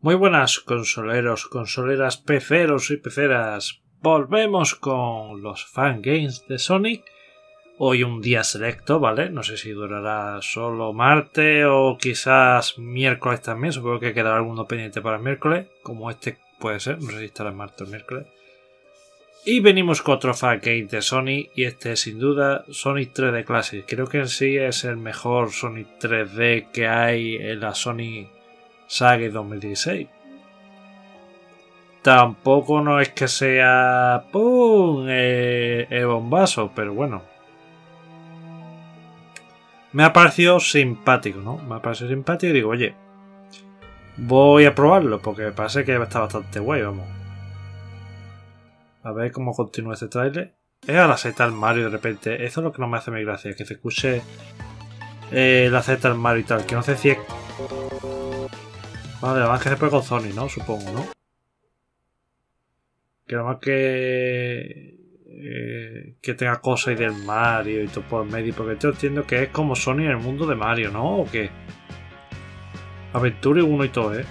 Muy buenas consoleros, consoleras, peceros y peceras. Volvemos con los fangames de Sonic. Hoy un día selecto, ¿vale? No sé si durará solo martes o quizás miércoles también. Supongo que quedará alguno pendiente para el miércoles. Como este puede ser. No sé si estará martes o miércoles. Y venimos con otro fangame de Sonic. Y este es sin duda Sonic 3D Classic. Creo que en sí es el mejor Sonic 3D que hay en la Sonic Saga 2016. Tampoco no es que sea ¡pum! Eh, bombazo, pero bueno. Me ha parecido simpático, ¿no? Me ha parecido simpático y digo, oye, voy a probarlo porque me parece que está bastante guay, vamos. A ver cómo continúa este trailer. Es a la Z del Mario de repente. Eso es lo que no me hace mi gracia, que se escuche eh, la Z del Mario y tal. Que no sé si es Vale, además que se puede con Sony, ¿no? Supongo, ¿no? Que nada más que. Eh, que tenga cosas y del Mario y todo por medio. Porque yo entiendo que es como Sony en el mundo de Mario, ¿no? ¿O qué? Aventura 1 y todo, ¿eh?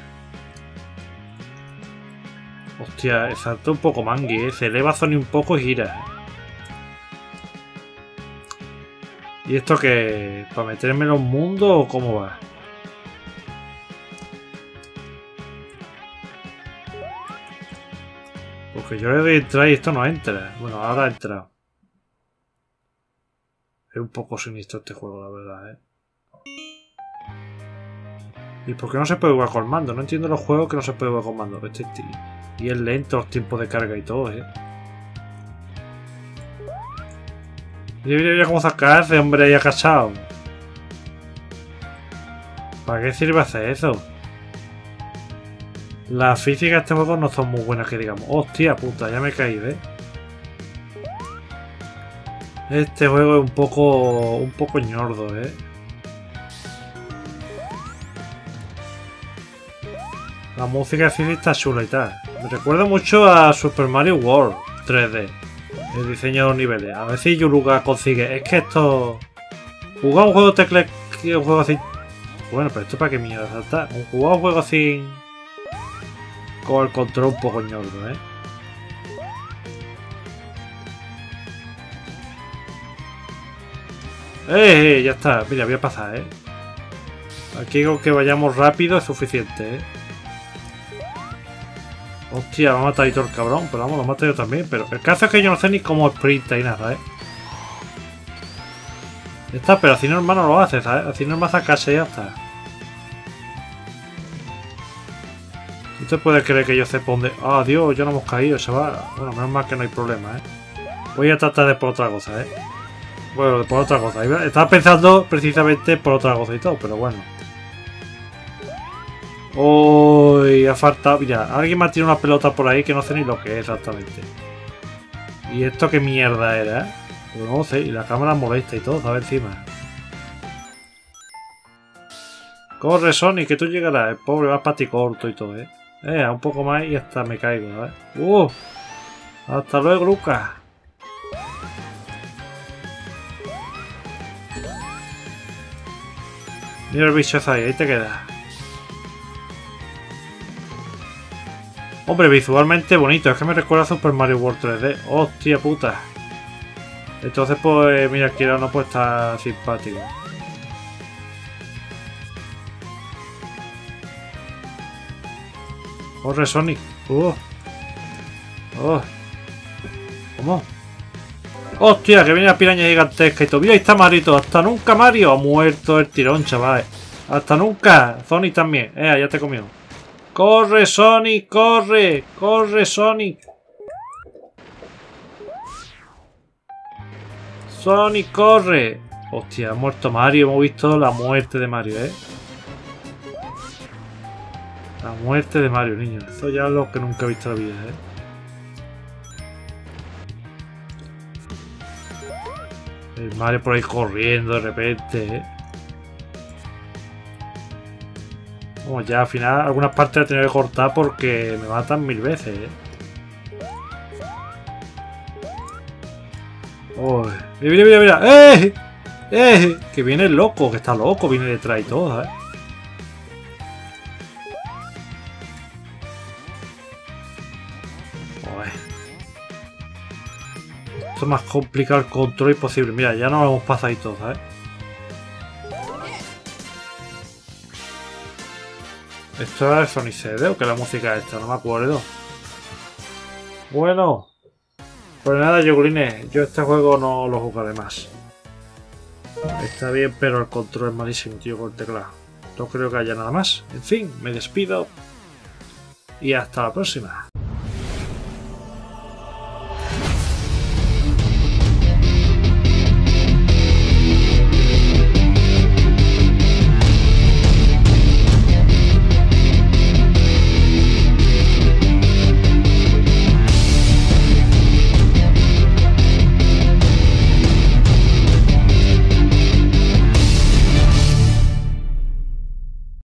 Hostia, salta un poco mangui, ¿eh? Se eleva Sony un poco y gira. ¿Y esto qué? ¿Para meterme en los mundos o cómo va? Porque yo le doy entrar y esto no entra. Bueno, ahora entra. Es un poco sinistro este juego, la verdad, ¿eh? ¿Y por qué no se puede jugar con mando? No entiendo los juegos que no se puede jugar con mando. Este, y es lento los tiempos de carga y todo, ¿eh? Mira, mira, mira cómo sacarse, hombre, ahí cachado. ¿Para qué sirve hacer eso? Las físicas de este juego no son muy buenas que digamos. Hostia puta, ya me he caído, ¿eh? Este juego es un poco... un poco ñordo, ¿eh? La música de está chula y tal. Me recuerda mucho a Super Mario World 3D. El diseño de los niveles. A ver si Yuruga consigue. Es que esto... Jugar un juego tecle... Un juego así... Bueno, pero esto para qué mierda está. Jugar un juego así con el control un poco ñordo, ¿eh? ¡Eh! Ya está. Mira, voy a pasar, ¿eh? Aquí con que vayamos rápido es suficiente, ¿eh? Hostia, va a matar ahí todo el cabrón. Pero vamos, lo mato yo también. Pero el caso es que yo no sé ni cómo sprinta y nada, ¿eh? Ya está, pero así normal no lo hace, ¿sabes? Así normal sacarse y ya está. ¿Usted puede creer que yo sepa dónde...? ¡Ah, Dios! Ya no hemos caído, chaval. Bueno, menos mal que no hay problema, ¿eh? Voy a tratar de por otra cosa, ¿eh? Bueno, de por otra cosa. Estaba pensando precisamente por otra cosa y todo, pero bueno. Uy, ha faltado... Mira, alguien me ha tirado una pelota por ahí que no sé ni lo que es exactamente. ¿Y esto qué mierda era, eh? Pues no sé, y la cámara molesta y todo, ¿sabes? Encima. Corre, Sony, que tú llegarás. El pobre va para ti corto y todo, ¿eh? Eh, un poco más y hasta me caigo, ¿eh? ¡Uh! ¡Hasta luego, Lucas! Mira el bicho ahí, ahí te queda. Hombre, visualmente bonito, es que me recuerda a Super Mario World 3D. ¡Hostia puta! Entonces, pues, mira, aquí no puede estar simpático. Corre, Sonic. Uh. Oh. ¿Cómo? ¡Hostia! Que viene la piraña gigantesca y ahí está Marito. Hasta nunca, Mario. Ha muerto el tirón, chaval. Hasta nunca. Sonic también. Eh, ya te comió. ¡Corre, Sonic! ¡Corre! ¡Corre, Sonic! ¡Sonic, corre! Hostia, ha muerto Mario. Hemos visto la muerte de Mario, ¿eh? La muerte de Mario, niño. Eso ya es lo que nunca he visto en la vida, ¿eh? El Mario por ahí corriendo de repente, ¿eh? Como ya al final algunas partes la tengo que cortar porque me matan mil veces, ¿eh? Oh, mira, mira, mira. ¡Eh! ¡Eh! Que viene loco, que está loco, viene detrás y todo, ¿eh? Esto es más complicado el control imposible. Mira, ya no lo hemos pasado y. ¿Esto era el Sonic CD o que la música esta? No me acuerdo. Bueno. Pues nada, Yogurines, yo este juego no lo jugaré más. Está bien, pero el control es malísimo, tío, con el teclado. No creo que haya nada más. En fin, me despido. Y hasta la próxima.